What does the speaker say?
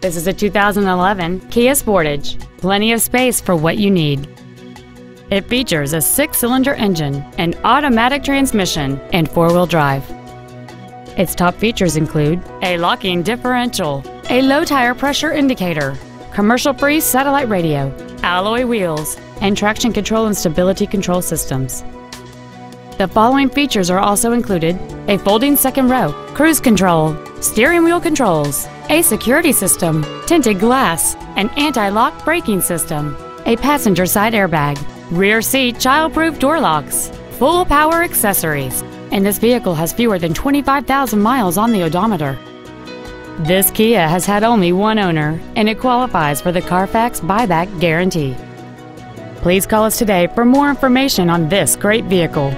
This is a 2011 Kia Sportage. Plenty of space for what you need. It features a six-cylinder engine, an automatic transmission, and four-wheel drive. Its top features include a locking differential, a low tire pressure indicator, commercial-free satellite radio, alloy wheels, and traction control and stability control systems. The following features are also included a folding second row, cruise control, steering wheel controls, a security system, tinted glass, an anti-lock braking system, a passenger side airbag, rear seat child-proof door locks, full power accessories, and this vehicle has fewer than 25,000 miles on the odometer. This Kia has had only one owner, and it qualifies for the Carfax buyback guarantee. Please call us today for more information on this great vehicle.